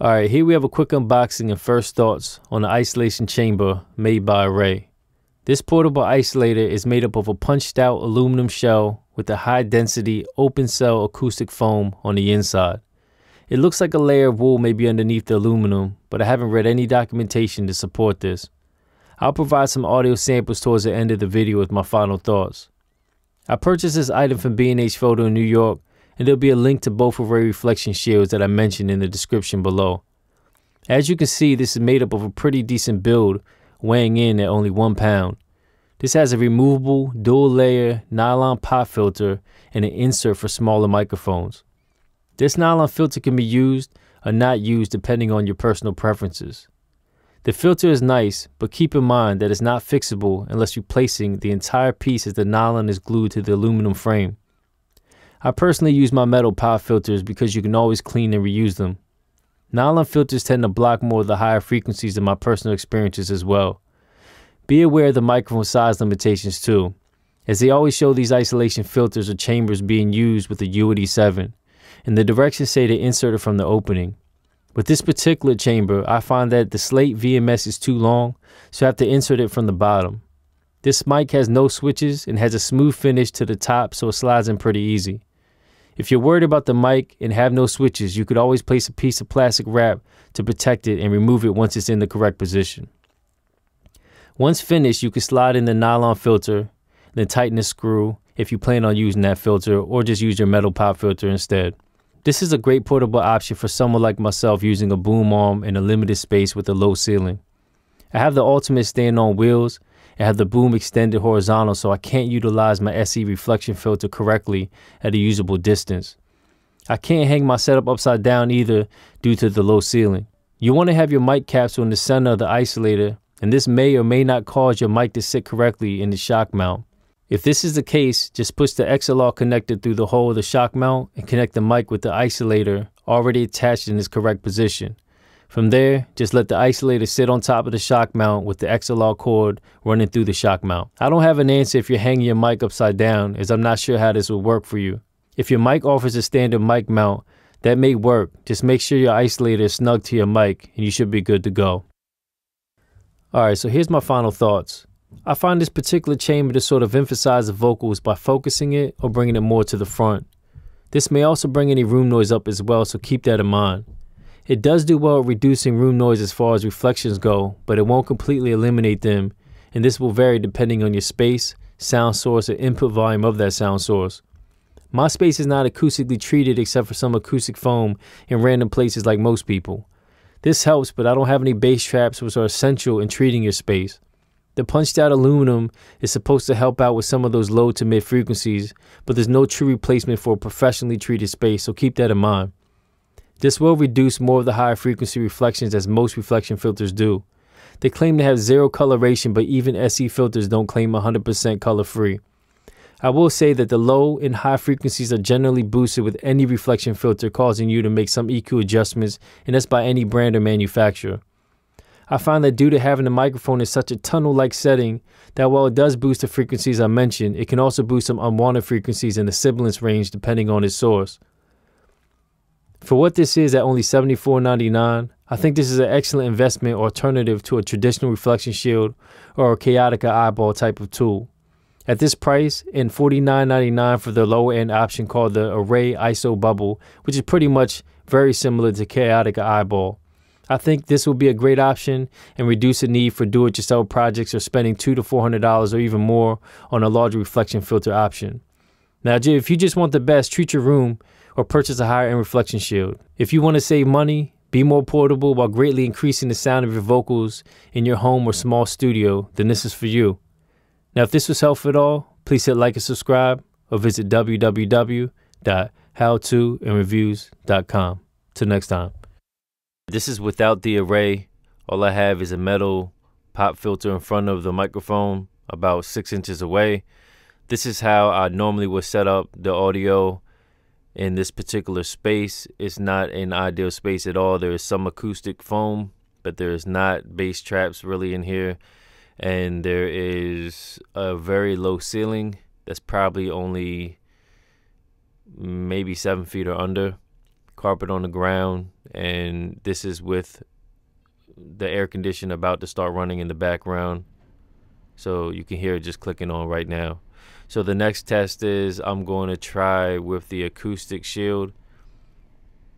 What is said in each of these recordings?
Alright, here we have a quick unboxing and first thoughts on the isolation chamber made by Auray. This portable isolator is made up of a punched out aluminum shell with a high density open cell acoustic foam on the inside. It looks like a layer of wool may be underneath the aluminum, but I haven't read any documentation to support this. I'll provide some audio samples towards the end of the video with my final thoughts. I purchased this item from B&H Photo in New York and there'll be a link to both Auray reflection shields that I mentioned in the description below. As you can see, this is made up of a pretty decent build, weighing in at only one pound. This has a removable dual layer nylon pop filter and an insert for smaller microphones. This nylon filter can be used or not used depending on your personal preferences. The filter is nice, but keep in mind that it's not fixable unless you're placing the entire piece as the nylon is glued to the aluminum frame. I personally use my metal pop filters because you can always clean and reuse them. Nylon filters tend to block more of the higher frequencies in my personal experiences as well. Be aware of the microphone size limitations too, as they always show these isolation filters or chambers being used with the U87, and the directions say to insert it from the opening. With this particular chamber, I find that the slate VMS is too long, so I have to insert it from the bottom. This mic has no switches and has a smooth finish to the top so it slides in pretty easy. If you're worried about the mic and have no switches, you could always place a piece of plastic wrap to protect it and remove it once it's in the correct position. Once finished, you can slide in the nylon filter, then tighten the screw if you plan on using that filter or just use your metal pop filter instead. This is a great portable option for someone like myself using a boom arm in a limited space with a low ceiling. I have the ultimate stand on wheels and have the boom extended horizontal so I can't utilize my SE reflection filter correctly at a usable distance. I can't hang my setup upside down either due to the low ceiling. You want to have your mic capsule in the center of the isolator and this may or may not cause your mic to sit correctly in the shock mount. If this is the case, just push the XLR connector through the hole of the shock mount and connect the mic with the isolator already attached in its correct position. From there, just let the isolator sit on top of the shock mount with the XLR cord running through the shock mount. I don't have an answer if you're hanging your mic upside down as I'm not sure how this will work for you. If your mic offers a standard mic mount, that may work. Just make sure your isolator is snug to your mic and you should be good to go. Alright, so here's my final thoughts. I find this particular chamber to sort of emphasize the vocals by focusing it or bringing it more to the front. This may also bring any room noise up as well, so keep that in mind. It does do well at reducing room noise as far as reflections go, but it won't completely eliminate them, and this will vary depending on your space, sound source, or input volume of that sound source. My space is not acoustically treated except for some acoustic foam in random places like most people. This helps, but I don't have any bass traps which are essential in treating your space. The punched out aluminum is supposed to help out with some of those low to mid frequencies, but there's no true replacement for a professionally treated space, so keep that in mind. This will reduce more of the higher frequency reflections as most reflection filters do. They claim to have zero coloration, but even SE filters don't claim 100% color free. I will say that the low and high frequencies are generally boosted with any reflection filter, causing you to make some EQ adjustments, and that's by any brand or manufacturer. I find that due to having the microphone in such a tunnel like setting, that while it does boost the frequencies I mentioned, it can also boost some unwanted frequencies in the sibilance range depending on its source. For what this is at only $74.99, I think this is an excellent investment alternative to a traditional reflection shield or a Kaotica eyeball type of tool. At this price and $49.99 for the lower end option called the Auray ISO Bubble, which is pretty much very similar to Kaotica eyeball. I think this will be a great option and reduce the need for do-it-yourself projects or spending two to four hundred dollars or even more on a larger reflection filter option. Now, if you just want the best, treat your room or purchase a higher end reflection shield. If you want to save money, be more portable while greatly increasing the sound of your vocals in your home or small studio, then this is for you. Now, if this was helpful at all, please hit like and subscribe or visit www.howtoandreviews.com. Till next time. This is without the Auray. All I have is a metal pop filter in front of the microphone about six inches away. This is how I normally would set up the audio in this particular space. It's not an ideal space at all. There is some acoustic foam, but there is not bass traps really in here. And there is a very low ceiling that's probably only maybe seven feet or under carpet on the ground, and this is with the air conditioner about to start running in the background. So you can hear it just clicking on right now. So the next test is I'm going to try with the acoustic shield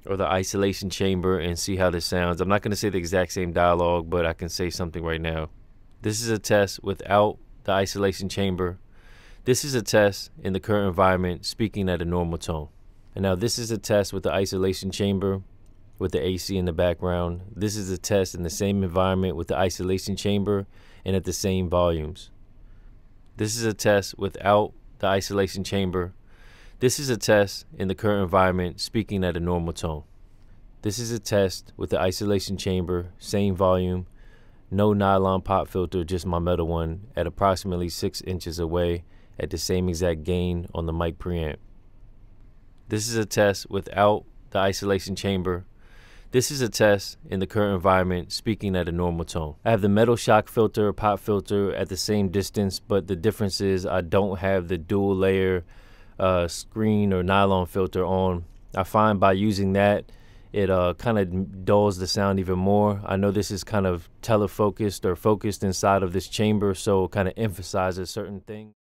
or the isolation chamber and see how this sounds. I'm not going to say the exact same dialogue, but I can say something right now. This is a test without the isolation chamber. This is a test in the current environment speaking at a normal tone. And now this is a test with the isolation chamber with the AC in the background. This is a test in the same environment with the isolation chamber and at the same volumes. This is a test without the isolation chamber. This is a test in the current environment speaking at a normal tone. This is a test with the isolation chamber, same volume, no nylon pop filter, just my metal one, at approximately 6 inches away at the same exact gain on the mic preamp. This is a test without the isolation chamber. This is a test in the current environment speaking at a normal tone. I have the metal shock filter, pop filter at the same distance, but the difference is I don't have the dual layer uh, screen or nylon filter on. I find by using that, it uh, kind of dulls the sound even more. I know this is kind of telefocused or focused inside of this chamber, so kind of emphasizes certain things.